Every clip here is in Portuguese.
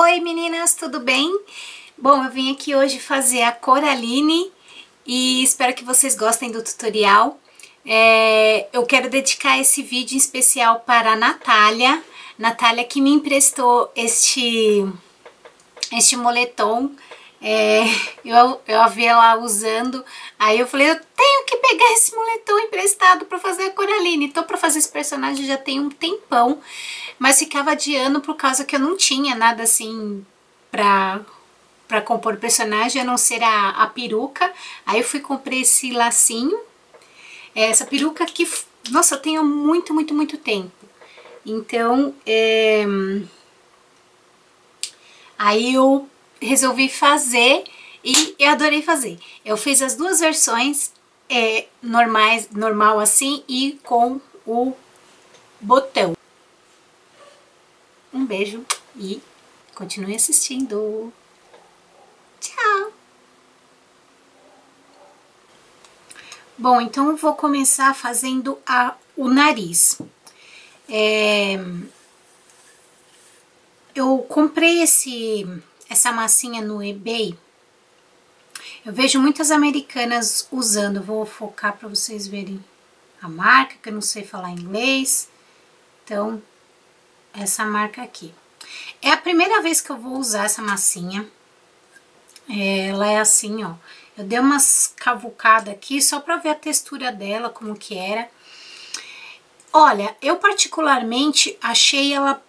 Oi meninas, tudo bem? Bom, eu vim aqui hoje fazer a Coraline e espero que vocês gostem do tutorial. É, eu quero dedicar esse vídeo em especial para a Natália, Natália que me emprestou este, este moletom é, eu, eu a vi ela usando, aí eu falei, eu tenho que pegar esse moletom emprestado para fazer a Coraline. Então para fazer esse personagem já tem um tempão, mas ficava adiando por causa que eu não tinha nada assim pra, pra compor personagem, a não ser a, a peruca. Aí eu fui comprei esse lacinho, essa peruca que, nossa, eu tenho muito, muito, muito tempo. Então, é, aí eu resolvi fazer e eu adorei fazer. Eu fiz as duas versões é, normais, normal assim e com o botão. Beijo e continue assistindo. Tchau! Bom, então vou começar fazendo a, o nariz. É, eu comprei esse essa massinha no eBay. Eu vejo muitas americanas usando, vou focar para vocês verem a marca, que eu não sei falar inglês. Então, essa marca aqui. É a primeira vez que eu vou usar essa massinha. Ela é assim, ó. Eu dei umas cavucadas aqui só para ver a textura dela, como que era. Olha, eu particularmente achei ela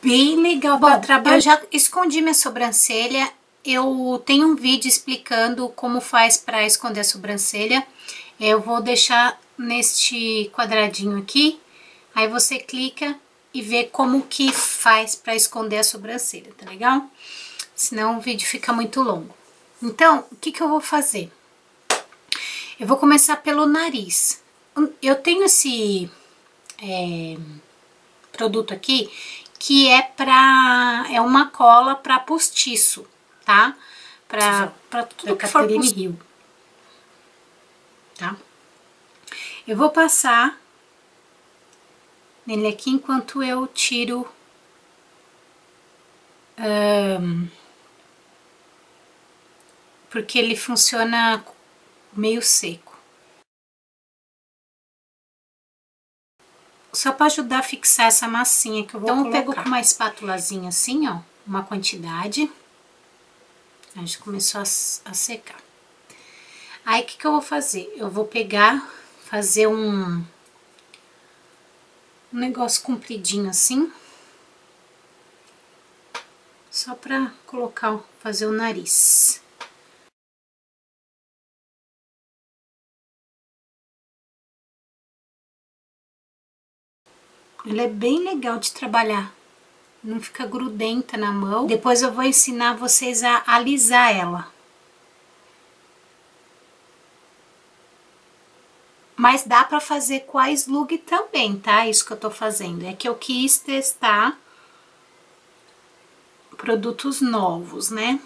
bem legal para trabalhar. Eu já escondi minha sobrancelha. Eu tenho um vídeo explicando como faz para esconder a sobrancelha. Eu vou deixar neste quadradinho aqui. Aí você clica e vê como que faz para esconder a sobrancelha, tá legal? Senão o vídeo fica muito longo. Então, o que que eu vou fazer? Eu vou começar pelo nariz. Eu tenho esse é, produto aqui que é pra, é uma cola para postiço, tá? Pra, pra tudo que for postiço. Rio. Tá? Eu vou passar nele aqui enquanto eu tiro um, porque ele funciona meio seco. só para ajudar a fixar essa massinha que eu vou Então colocar. eu pego com uma espátulazinha assim, ó, uma quantidade. A gente começou a, a secar. Aí o que, que eu vou fazer? Eu vou pegar, fazer um, um negócio compridinho assim. Só para colocar, fazer o nariz. Ela é bem legal de trabalhar. Não fica grudenta na mão. Depois eu vou ensinar vocês a alisar ela. Mas dá pra fazer com a slug também, tá? Isso que eu tô fazendo. É que eu quis testar produtos novos, né?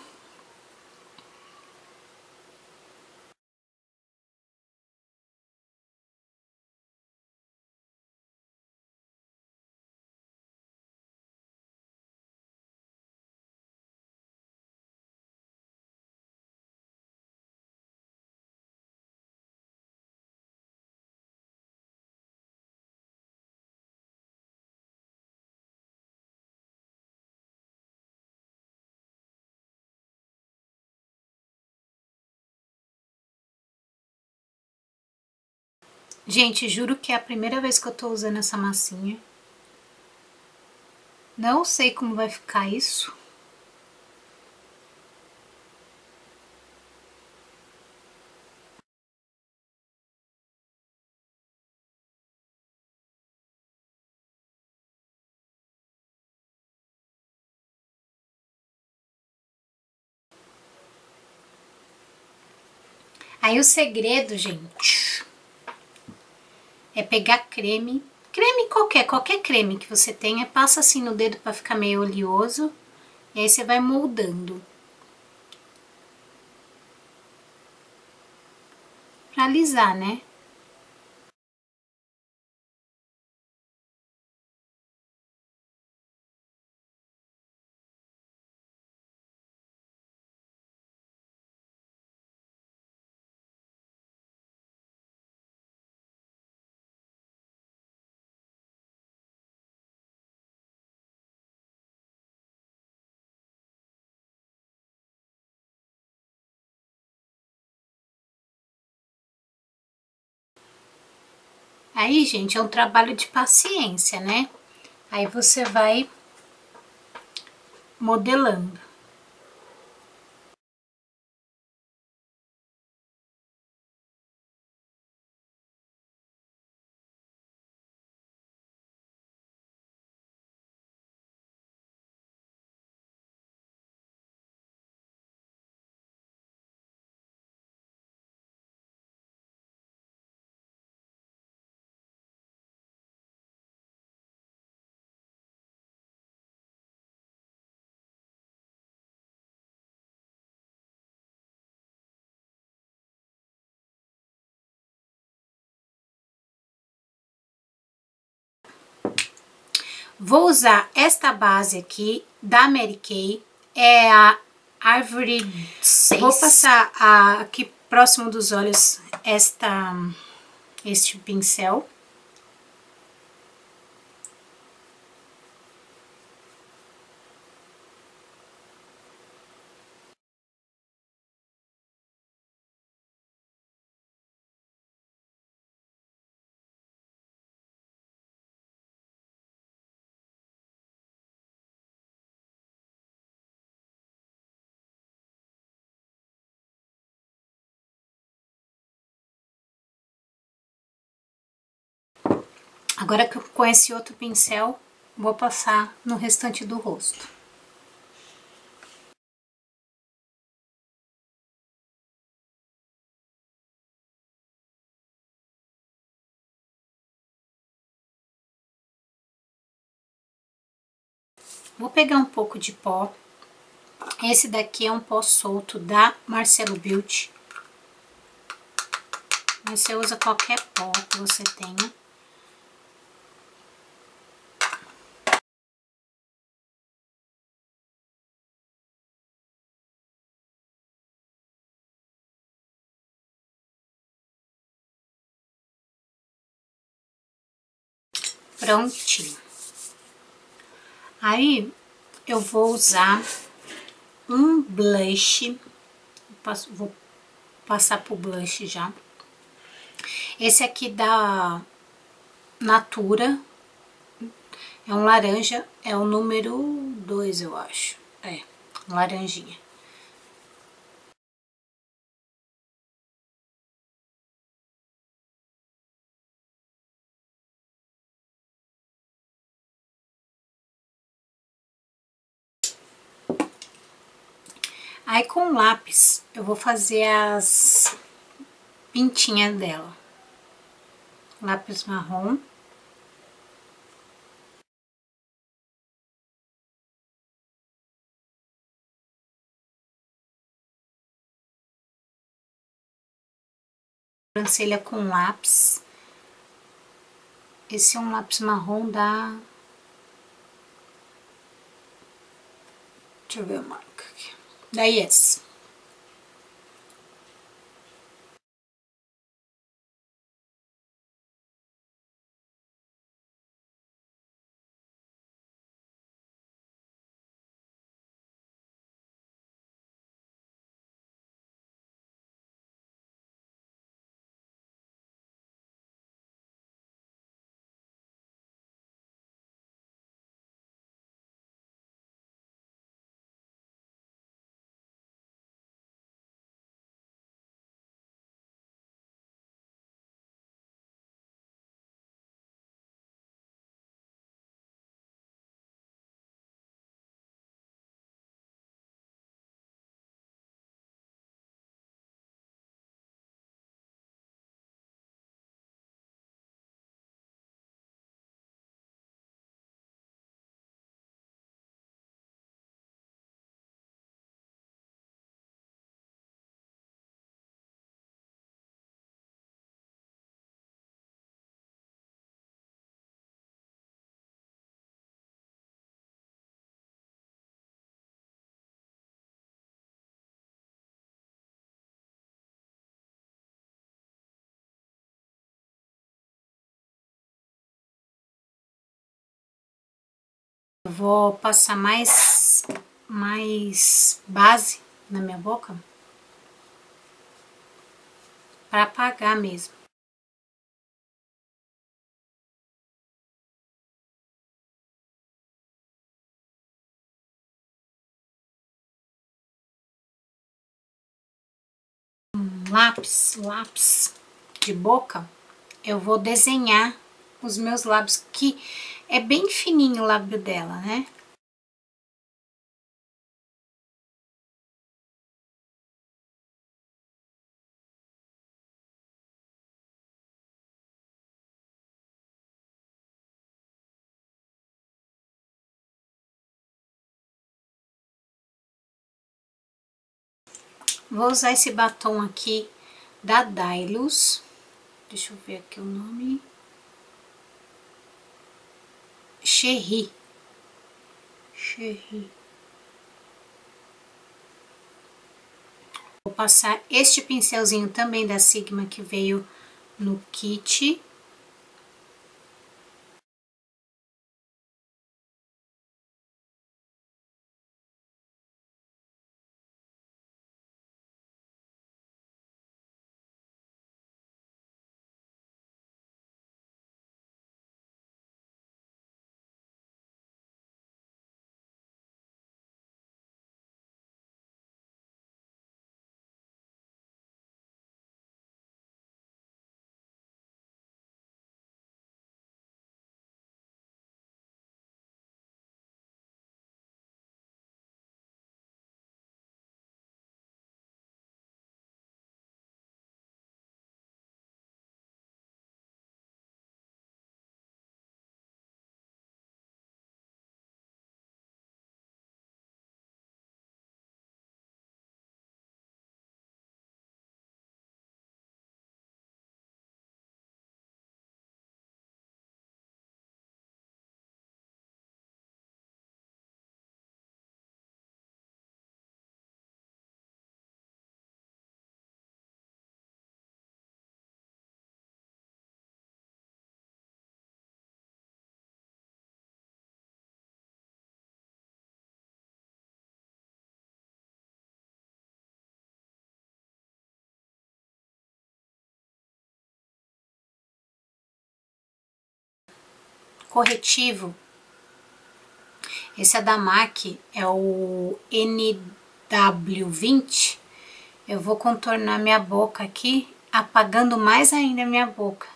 Gente, juro que é a primeira vez que eu tô usando essa massinha. Não sei como vai ficar isso. Aí o segredo, gente, é pegar creme, creme qualquer, qualquer creme que você tenha, passa assim no dedo para ficar meio oleoso, e aí você vai moldando. Pra alisar, né? Aí, gente, é um trabalho de paciência, né? Aí você vai modelando. Vou usar esta base aqui da Mary Kay, é a Ivory 6. Vou passar a, aqui próximo dos olhos esta, este pincel. Agora que eu com esse outro pincel, vou passar no restante do rosto. Vou pegar um pouco de pó. Esse daqui é um pó solto da Marcelo Beauty. Você usa qualquer pó que você tenha. Prontinho. Aí, eu vou usar um blush, passo, vou passar pro blush já. Esse aqui da Natura, é um laranja, é o número 2, eu acho. É, laranjinha. Aí com lápis eu vou fazer as pintinhas dela. Lápis marrom. Sobrancelha com lápis. Esse é um lápis marrom da... Deixa eu ver marca aqui da Vou passar mais, mais base na minha boca para apagar mesmo. Lápis, lápis de boca, eu vou desenhar os meus lábios, que é bem fininho o lábio dela, né? Vou usar esse batom aqui da Dylos. Deixa eu ver aqui o nome. Cherry. Cherry. Vou passar este pincelzinho também da Sigma que veio no kit. Corretivo. Esse é da MAC, é o NW20. Eu vou contornar minha boca aqui, apagando mais ainda minha boca.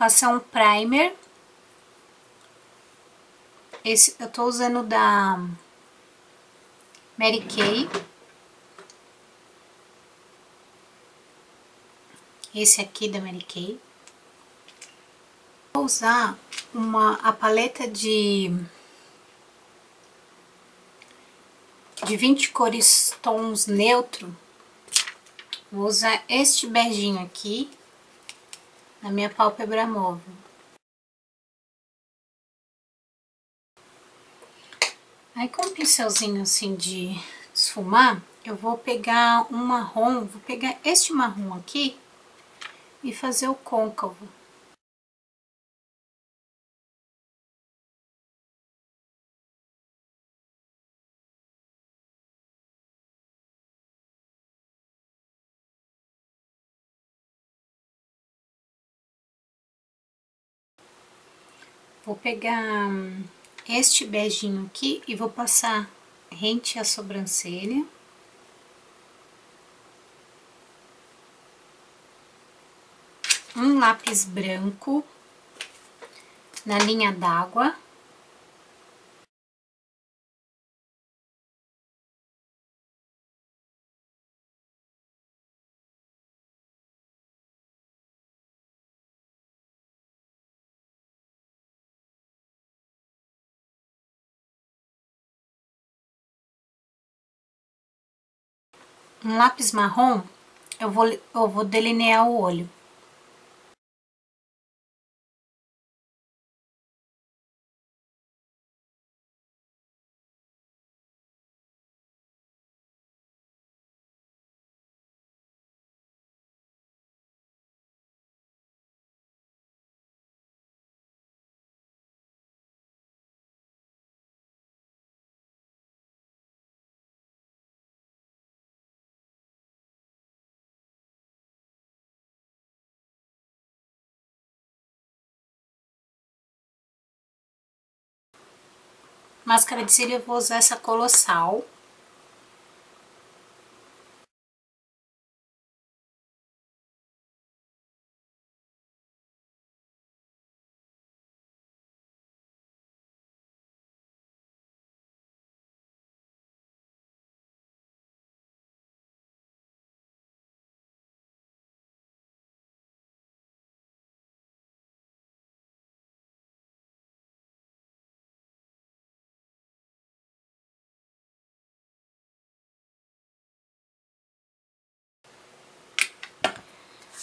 Passar um primer. Esse eu tô usando da Mary Kay. Esse aqui da Mary Kay. Vou usar uma, a paleta de, de 20 cores tons neutro. Vou usar este beijinho aqui na minha pálpebra móvel. Aí com um pincelzinho assim de esfumar, eu vou pegar um marrom, vou pegar este marrom aqui e fazer o côncavo. Vou pegar hum, este beijinho aqui e vou passar rente à sobrancelha. um lápis branco na linha d'água. Um lápis marrom, eu vou, eu vou delinear o olho. Máscara de cílio eu vou usar essa colossal.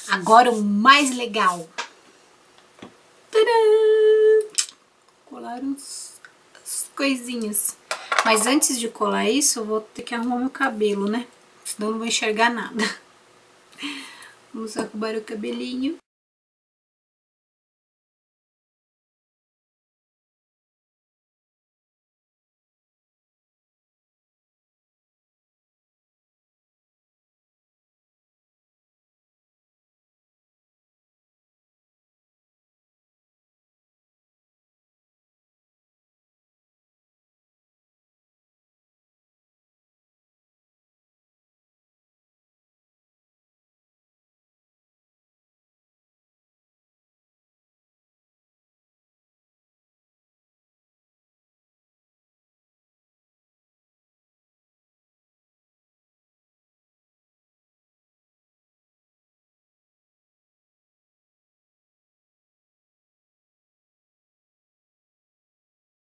Agora o mais legal. Tadã! Colar as coisinhas. Mas antes de colar isso, eu vou ter que arrumar meu cabelo, né? Senão eu não vou enxergar nada. Vamos acabar o cabelinho.